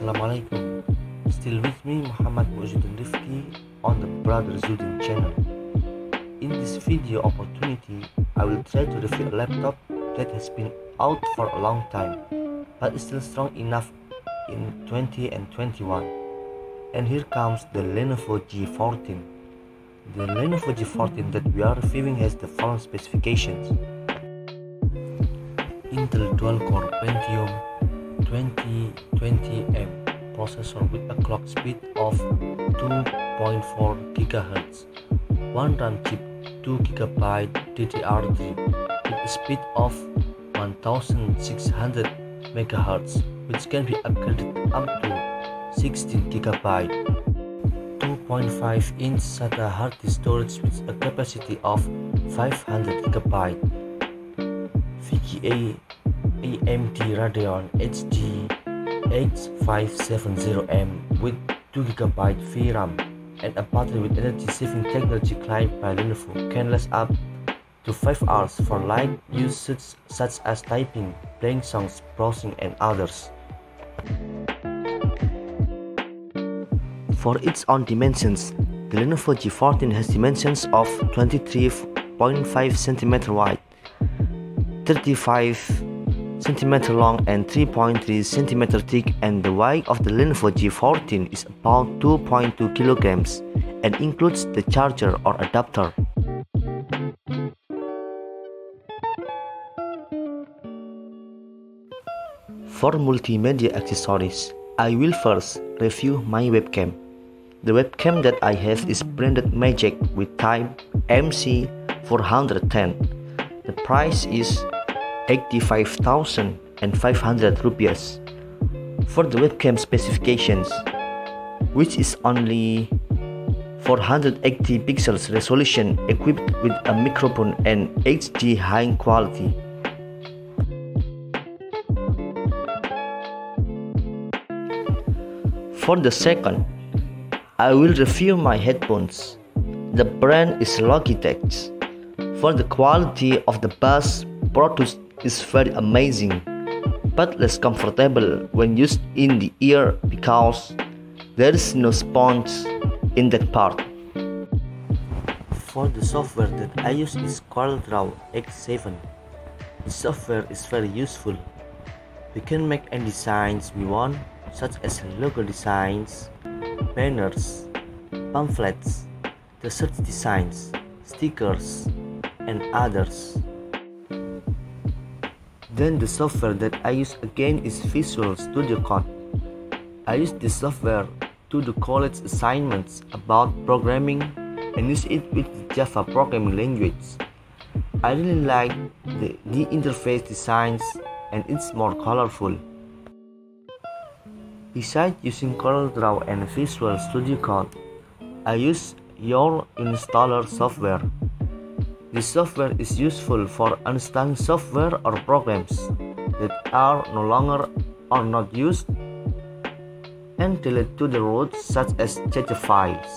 Assalamualaikum. Still with me, Muhammad Mu'izzuddin Rifqi on the Brother Zuddin channel. In this video opportunity, I will try to review a laptop that has been out for a long time, but is still strong enough in 20 and 21. And here comes the Lenovo G14. The Lenovo G14 that we are reviewing has the following specifications. Intel Dual Core Pentium 2020M processor with a clock speed of 2.4 GHz, one RAM chip 2 GB DDR3 with a speed of 1600 MHz, which can be upgraded up to 16 GB. 2.5 inch SATA hard disk storage with a capacity of 500 GB. VGA AMD Radeon HD 8570M with 2GB VRAM and a battery with energy-saving technology claimed by Lenovo can last up to 5 hours for light usage such as typing, playing songs, browsing, and others. For its own dimensions, the Lenovo G14 has dimensions of 23.5 cm wide, 35 cm long and 3.3 cm thick and the weight of the Lenovo G14 is about 2.2 kilograms and includes the charger or adapter. For multimedia accessories, I will first review my webcam. The webcam that I have is branded Magic with type MC410. The price is 85,500 rupees. For the webcam specifications, which is only 480 pixels resolution equipped with a microphone and HD high quality. For the second, I will review my headphones. The brand is Logitech. For the quality of the bass produced is very amazing, but less comfortable when used in the ear because there is no sponge in that part. For the software that I use is CorelDRAW X7. The software is very useful. We can make any designs we want, such as logo designs, banners, pamphlets, the search designs, stickers, and others. Then the software that I use again is Visual Studio Code. I use this software to do college assignments about programming and use it with the Java programming language. I really like the, the interface designs and it's more colorful. Besides using CorelDRAW and Visual Studio Code, I use Your Uninstaller software. This software is useful for installing software or programs that are no longer or not used and delete to the root such as change files.